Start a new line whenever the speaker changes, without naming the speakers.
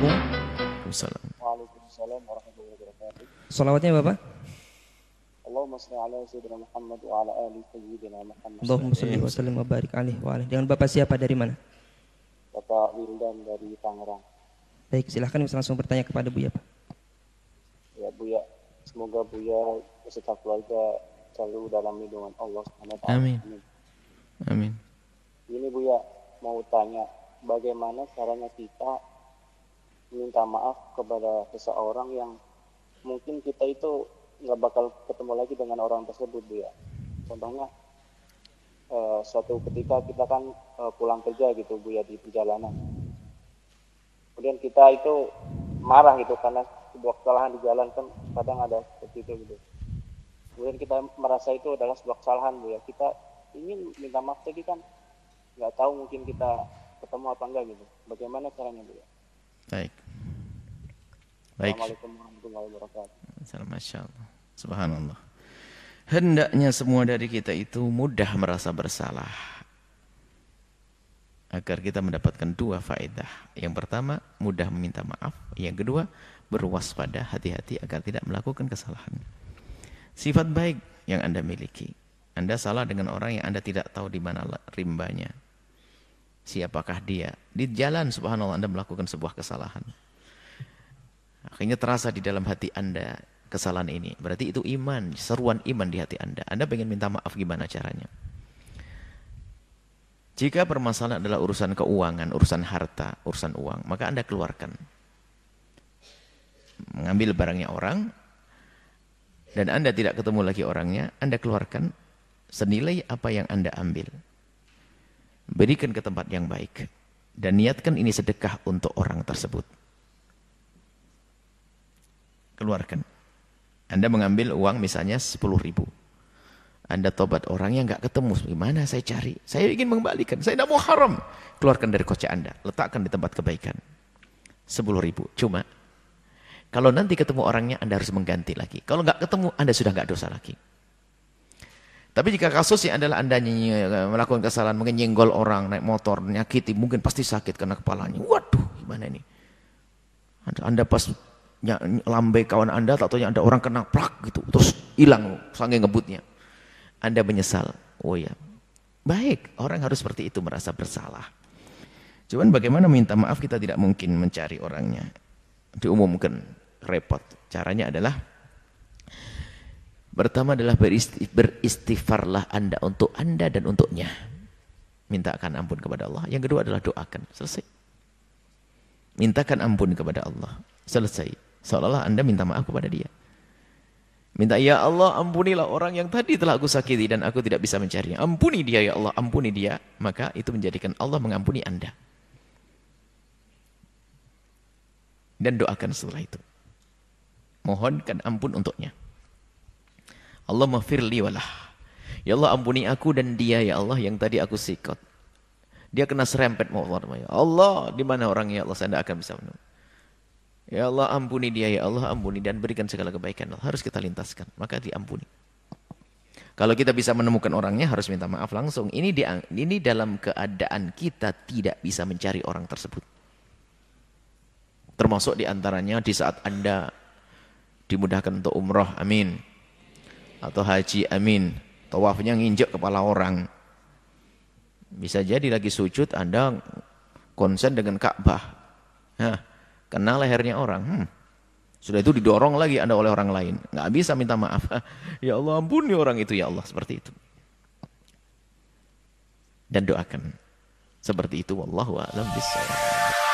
Waalaikumsalam. Waalaikumsalam warahmatullahi wabarakatuh. Salawatnya Bapak.
Allahumma salli ala sayyidina Muhammad wa ala ali sayyidina Muhammad.
Allahumma salli wa sallim wa barik wa. Dengan Bapak siapa dari mana?
Bapak Wildan dari Tangerang.
Baik, silahkan bisa langsung bertanya kepada Buya, Pak.
Ya, Buya. Semoga Buya beserta keluarga selalu dalam lindungan Allah SWT.
Amin. Amin.
Ini Buya mau tanya, bagaimana caranya kita minta maaf kepada seseorang yang mungkin kita itu nggak bakal ketemu lagi dengan orang tersebut Buya. Contohnya eh, suatu ketika kita kan eh, pulang kerja gitu Buya di perjalanan. Kemudian kita itu marah gitu karena sebuah kesalahan di jalan kan kadang ada seperti itu gitu. Kemudian kita merasa itu adalah sebuah kesalahan Bu ya. Kita ingin minta maaf tapi kan nggak tahu mungkin kita ketemu apa enggak gitu. Bagaimana caranya Bu ya?
Baik. Baik.
Assalamualaikum warahmatullahi wabarakatuh.
Assalamualaikum. Masya Allah. Subhanallah. Hendaknya semua dari kita itu mudah merasa bersalah. Agar kita mendapatkan dua faedah. Yang pertama, mudah meminta maaf. Yang kedua, berwaspada hati-hati agar tidak melakukan kesalahan. Sifat baik yang Anda miliki. Anda salah dengan orang yang Anda tidak tahu di mana rimbanya. Siapakah dia? Di jalan subhanallah Anda melakukan sebuah kesalahan. Akhirnya terasa di dalam hati Anda kesalahan ini. Berarti itu iman, seruan iman di hati Anda. Anda ingin minta maaf gimana caranya? Jika permasalahan adalah urusan keuangan, urusan harta, urusan uang, maka Anda keluarkan. Mengambil barangnya orang, dan Anda tidak ketemu lagi orangnya, Anda keluarkan senilai apa yang Anda ambil. Berikan ke tempat yang baik. Dan niatkan ini sedekah untuk orang tersebut. Keluarkan. Anda mengambil uang misalnya 10 ribu. Anda tobat orang yang nggak ketemu, gimana saya cari? Saya ingin mengembalikan, saya tidak mau haram. Keluarkan dari kocek Anda, letakkan di tempat kebaikan. 10 ribu, cuma kalau nanti ketemu orangnya Anda harus mengganti lagi. Kalau nggak ketemu, Anda sudah nggak dosa lagi. Tapi jika kasusnya adalah Anda melakukan kesalahan, mungkin nyenggol orang, naik motor, nyakiti, mungkin pasti sakit karena kepalanya. Waduh, gimana ini? Anda pas lambai kawan Anda, tak ada orang kena plak gitu, terus hilang sange ngebutnya. Anda menyesal. Oh ya, baik. Orang harus seperti itu merasa bersalah. Cuman bagaimana minta maaf kita tidak mungkin mencari orangnya. Diumumkan, repot. Caranya adalah pertama adalah beristighfarlah Anda untuk Anda dan untuknya. Mintakan ampun kepada Allah. Yang kedua adalah doakan. Selesai. Mintakan ampun kepada Allah. Selesai. Seolah-olah Anda minta maaf kepada dia. Minta, ya Allah ampunilah orang yang tadi telah aku sakiti dan aku tidak bisa mencarinya. Ampuni dia ya Allah, ampuni dia. Maka itu menjadikan Allah mengampuni anda. Dan doakan setelah itu. Mohonkan ampun untuknya. Allah mafirli walah. Ya Allah ampuni aku dan dia ya Allah yang tadi aku sikot. Dia kena serempet Allah. Allah di mana orangnya ya Allah saya tidak akan bisa menunggu. Ya Allah ampuni dia ya Allah ampuni dan berikan segala kebaikan. Harus kita lintaskan maka diampuni. Kalau kita bisa menemukan orangnya harus minta maaf langsung. Ini di, ini dalam keadaan kita tidak bisa mencari orang tersebut. Termasuk di antaranya di saat Anda dimudahkan untuk umroh, amin. Atau haji, amin. Tawafnya nginjek kepala orang. Bisa jadi lagi sujud Anda konsen dengan Ka'bah. Nah, kena lehernya orang. Hmm. Sudah itu didorong lagi Anda oleh orang lain. Nggak bisa minta maaf. ya Allah ampuni orang itu ya Allah. Seperti itu. Dan doakan. Seperti itu. Wallahu a'lam bishawab.